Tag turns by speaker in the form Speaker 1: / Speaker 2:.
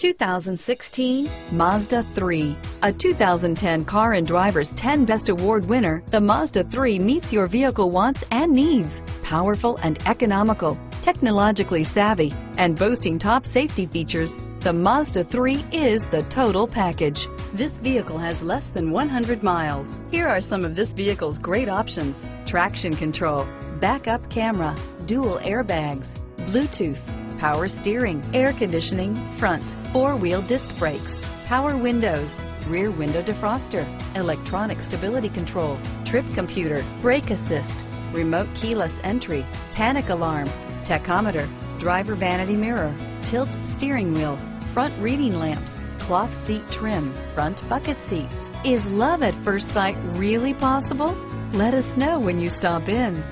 Speaker 1: 2016 Mazda 3. A 2010 Car and Driver's 10 Best Award winner, the Mazda 3 meets your vehicle wants and needs. Powerful and economical, technologically savvy, and boasting top safety features, the Mazda 3 is the total package. This vehicle has less than 100 miles. Here are some of this vehicle's great options. Traction control, backup camera, dual airbags, Bluetooth, power steering, air conditioning, front, four-wheel disc brakes, power windows, rear window defroster, electronic stability control, trip computer, brake assist, remote keyless entry, panic alarm, tachometer, driver vanity mirror, tilt steering wheel, front reading lamps, cloth seat trim, front bucket seats. Is love at first sight really possible? Let us know when you stop in.